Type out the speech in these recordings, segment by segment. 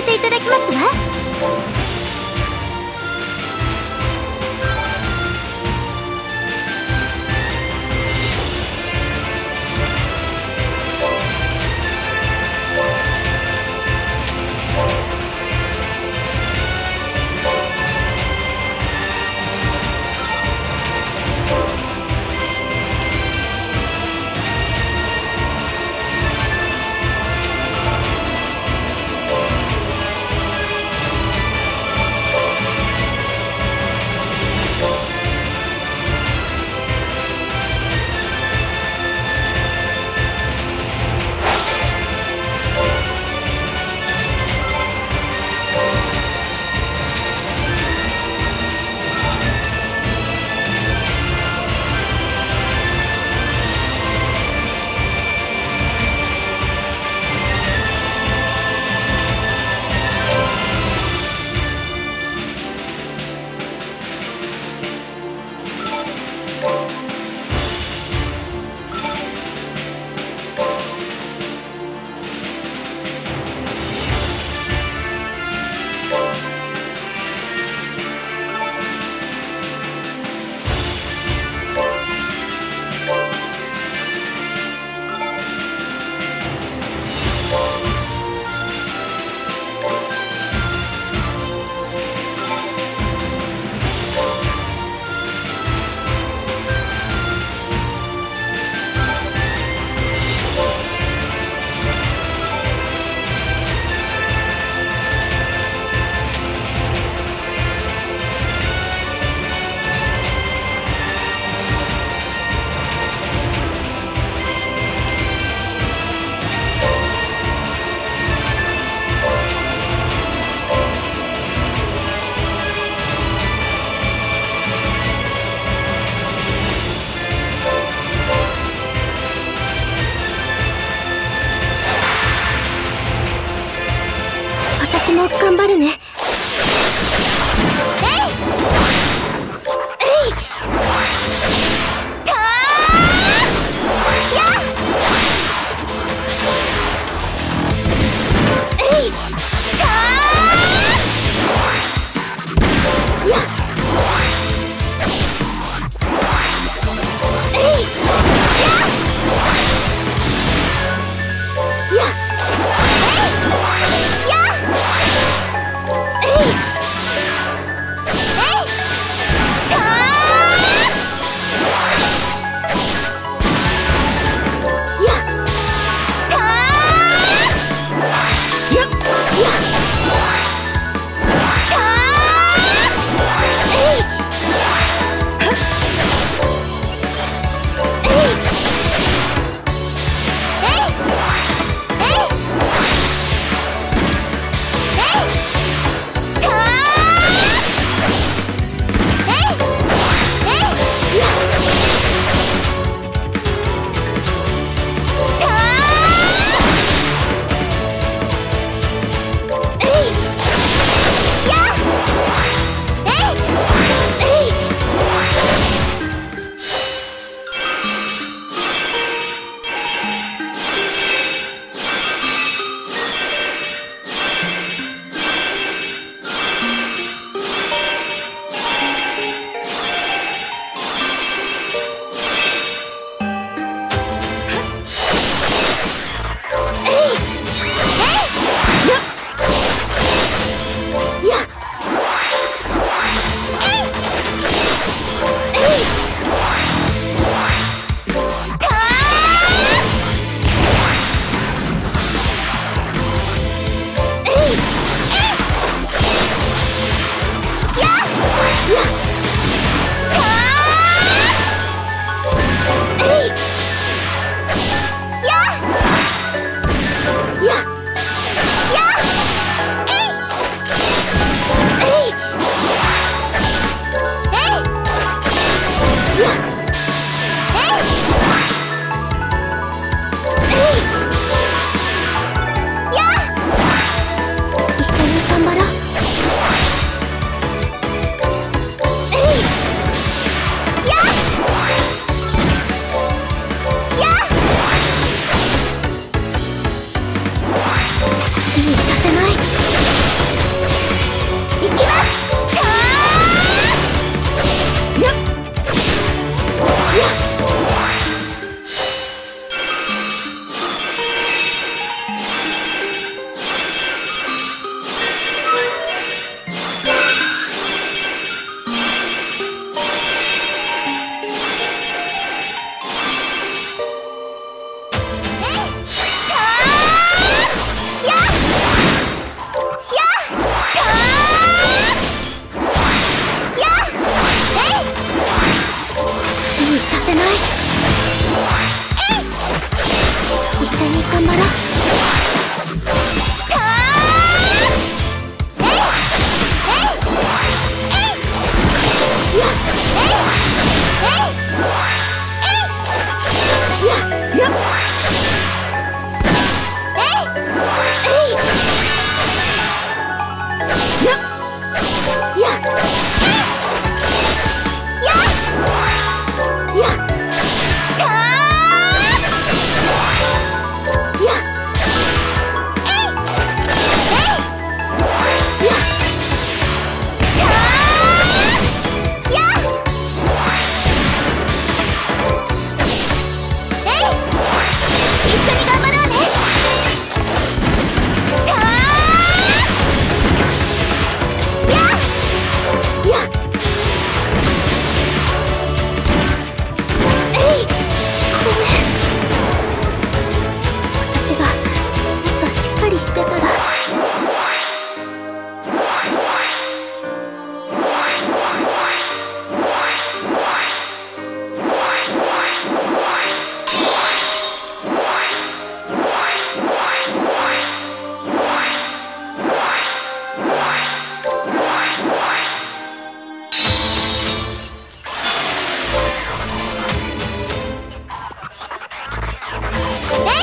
せていただきますわ。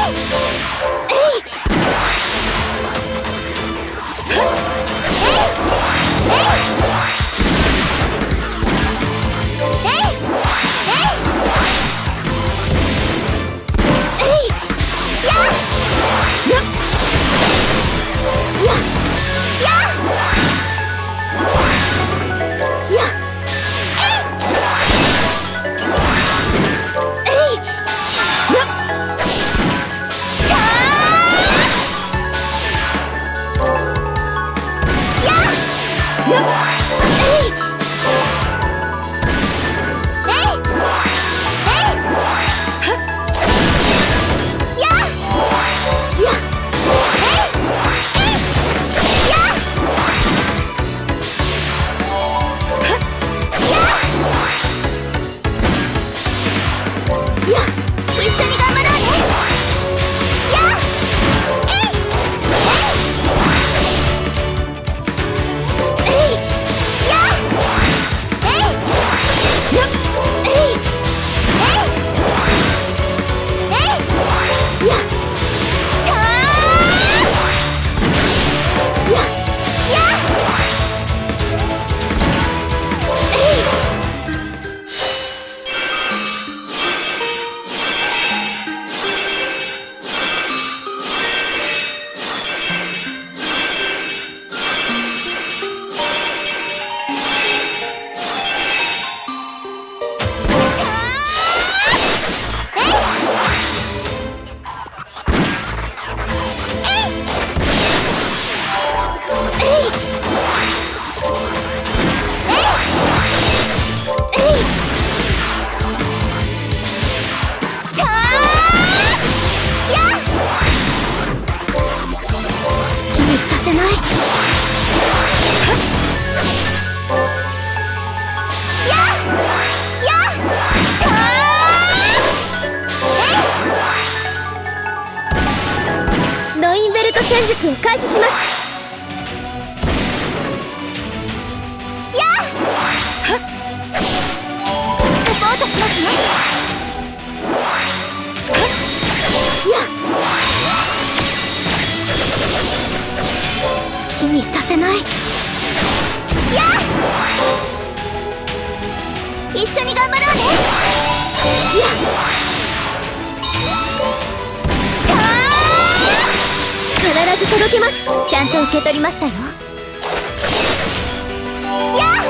えい開始します。やあサポートしますよや好きにさせない。やあ一緒に頑張ろうね。やあ必ず届けます。ちゃんと受け取りましたよ。やあ